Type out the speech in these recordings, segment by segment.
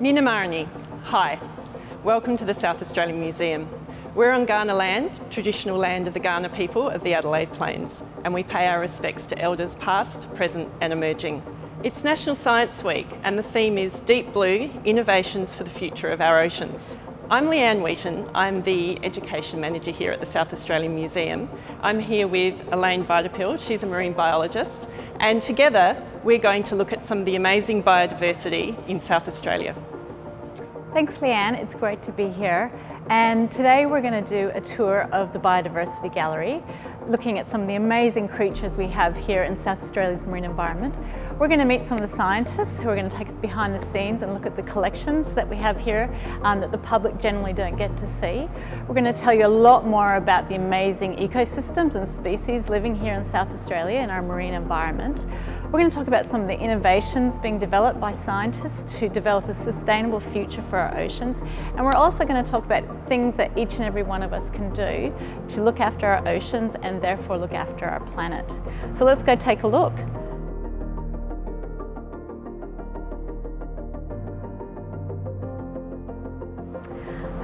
Niina marni, hi. Welcome to the South Australian Museum. We're on Kaurna land, traditional land of the Kaurna people of the Adelaide Plains, and we pay our respects to elders past, present and emerging. It's National Science Week and the theme is Deep Blue, Innovations for the Future of Our Oceans. I'm Leanne Wheaton. I'm the Education Manager here at the South Australian Museum. I'm here with Elaine Vitapil. She's a marine biologist. And together, we're going to look at some of the amazing biodiversity in South Australia. Thanks, Leanne. It's great to be here. And today we're going to do a tour of the Biodiversity Gallery, looking at some of the amazing creatures we have here in South Australia's marine environment. We're going to meet some of the scientists who are going to take us behind the scenes and look at the collections that we have here um, that the public generally don't get to see. We're going to tell you a lot more about the amazing ecosystems and species living here in South Australia in our marine environment. We're going to talk about some of the innovations being developed by scientists to develop a sustainable future for our oceans. And we're also going to talk about things that each and every one of us can do to look after our oceans and therefore look after our planet. So let's go take a look.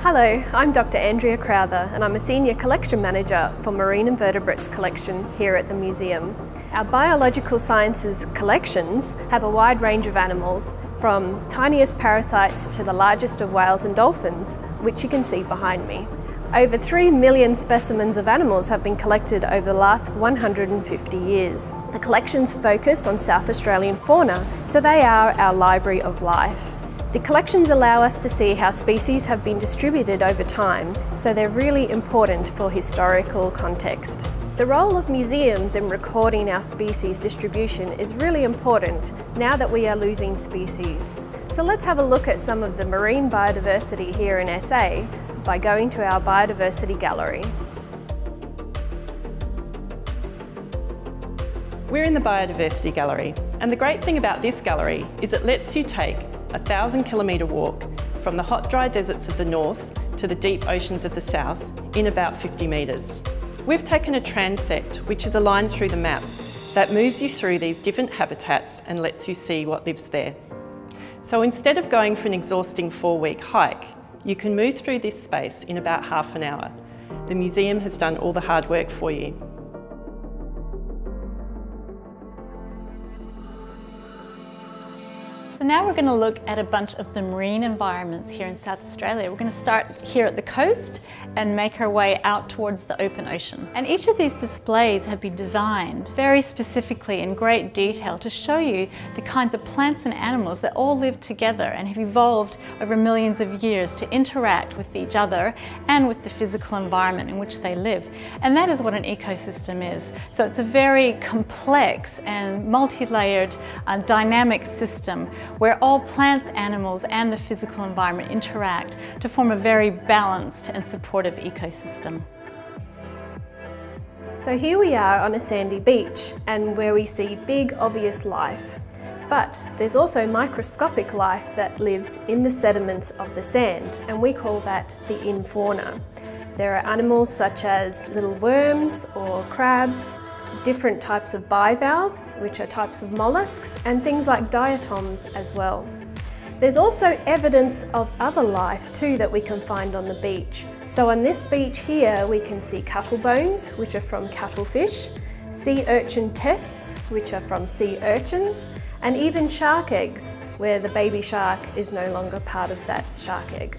Hello, I'm Dr Andrea Crowther and I'm a Senior Collection Manager for Marine Invertebrates Collection here at the museum. Our biological sciences collections have a wide range of animals from tiniest parasites to the largest of whales and dolphins, which you can see behind me. Over 3 million specimens of animals have been collected over the last 150 years. The collections focus on South Australian fauna, so they are our library of life. The collections allow us to see how species have been distributed over time, so they're really important for historical context. The role of museums in recording our species distribution is really important now that we are losing species. So let's have a look at some of the marine biodiversity here in SA by going to our biodiversity gallery. We're in the Biodiversity Gallery, and the great thing about this gallery is it lets you take a thousand kilometre walk from the hot dry deserts of the north to the deep oceans of the south in about 50 metres. We've taken a transect which is a line through the map that moves you through these different habitats and lets you see what lives there. So instead of going for an exhausting four week hike, you can move through this space in about half an hour. The museum has done all the hard work for you. So now we're going to look at a bunch of the marine environments here in South Australia. We're going to start here at the coast and make our way out towards the open ocean. And each of these displays have been designed very specifically in great detail to show you the kinds of plants and animals that all live together and have evolved over millions of years to interact with each other and with the physical environment in which they live. And that is what an ecosystem is. So it's a very complex and multi-layered uh, dynamic system where all plants, animals and the physical environment interact to form a very balanced and supportive ecosystem. So here we are on a sandy beach and where we see big obvious life. But there's also microscopic life that lives in the sediments of the sand and we call that the infauna. There are animals such as little worms or crabs, different types of bivalves, which are types of mollusks, and things like diatoms as well. There's also evidence of other life too that we can find on the beach. So on this beach here we can see cuttle bones, which are from cuttlefish, sea urchin tests, which are from sea urchins, and even shark eggs, where the baby shark is no longer part of that shark egg.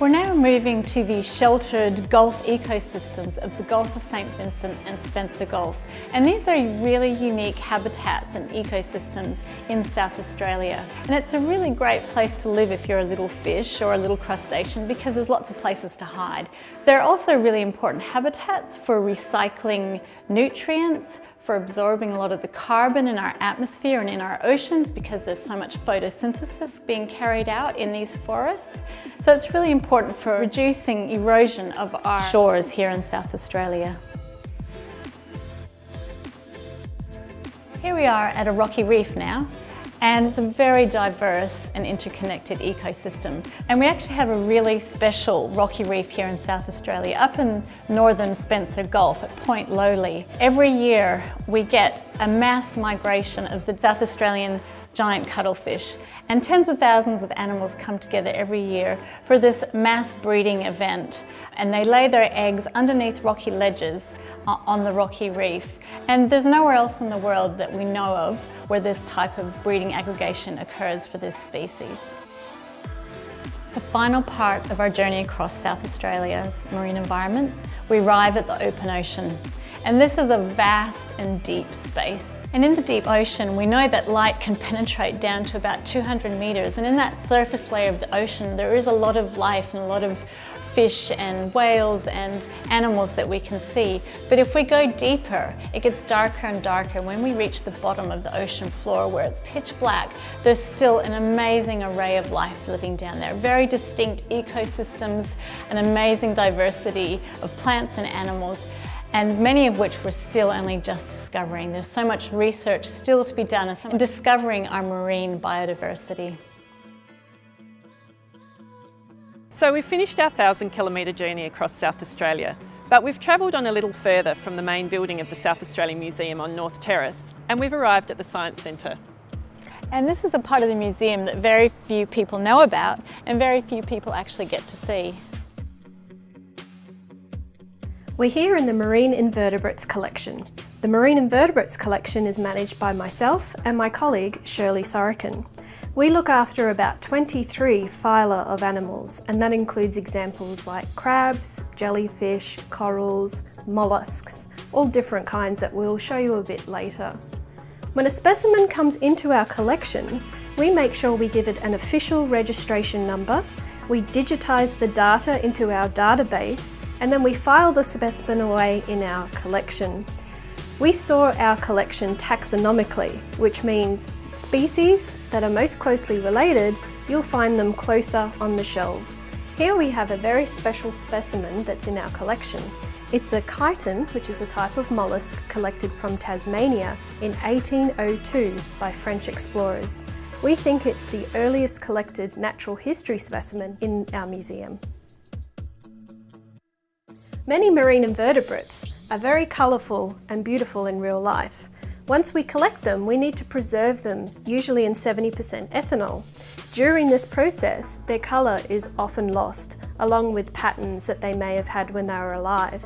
We're now moving to the sheltered Gulf ecosystems of the Gulf of St Vincent and Spencer Gulf. And these are really unique habitats and ecosystems in South Australia. And it's a really great place to live if you're a little fish or a little crustacean because there's lots of places to hide. They're also really important habitats for recycling nutrients, for absorbing a lot of the carbon in our atmosphere and in our oceans because there's so much photosynthesis being carried out in these forests. So it's really important for reducing erosion of our shores here in South Australia. Here we are at a rocky reef now and it's a very diverse and interconnected ecosystem. And we actually have a really special rocky reef here in South Australia, up in northern Spencer Gulf at Point Lowly. Every year we get a mass migration of the South Australian giant cuttlefish. And tens of thousands of animals come together every year for this mass breeding event. And they lay their eggs underneath rocky ledges uh, on the rocky reef. And there's nowhere else in the world that we know of where this type of breeding aggregation occurs for this species. The final part of our journey across South Australia's marine environments, we arrive at the open ocean. And this is a vast and deep space. And in the deep ocean, we know that light can penetrate down to about 200 meters. And in that surface layer of the ocean, there is a lot of life and a lot of fish and whales and animals that we can see. But if we go deeper, it gets darker and darker. When we reach the bottom of the ocean floor where it's pitch black, there's still an amazing array of life living down there. Very distinct ecosystems, an amazing diversity of plants and animals and many of which we're still only just discovering. There's so much research still to be done in discovering our marine biodiversity. So we've finished our 1,000 kilometre journey across South Australia, but we've travelled on a little further from the main building of the South Australian Museum on North Terrace, and we've arrived at the Science Centre. And this is a part of the museum that very few people know about and very few people actually get to see. We're here in the Marine Invertebrates collection. The Marine Invertebrates collection is managed by myself and my colleague Shirley Sorokin. We look after about 23 phyla of animals and that includes examples like crabs, jellyfish, corals, mollusks, all different kinds that we'll show you a bit later. When a specimen comes into our collection, we make sure we give it an official registration number, we digitise the data into our database and then we file the specimen away in our collection. We store our collection taxonomically, which means species that are most closely related, you'll find them closer on the shelves. Here we have a very special specimen that's in our collection. It's a chiton, which is a type of mollusk collected from Tasmania in 1802 by French explorers. We think it's the earliest collected natural history specimen in our museum. Many marine invertebrates are very colourful and beautiful in real life. Once we collect them, we need to preserve them, usually in 70% ethanol. During this process, their colour is often lost, along with patterns that they may have had when they were alive.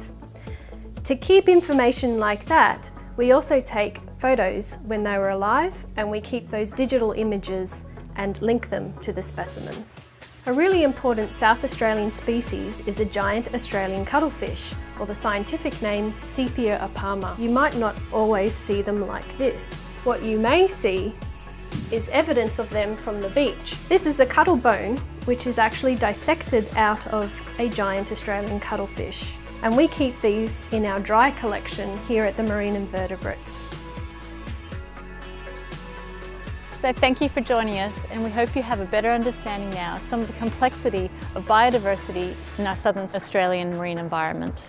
To keep information like that, we also take photos when they were alive and we keep those digital images and link them to the specimens. A really important South Australian species is the giant Australian cuttlefish, or the scientific name Sepia apama. You might not always see them like this. What you may see is evidence of them from the beach. This is a cuttle bone, which is actually dissected out of a giant Australian cuttlefish. And we keep these in our dry collection here at the Marine Invertebrates. So thank you for joining us and we hope you have a better understanding now of some of the complexity of biodiversity in our southern Australian marine environment.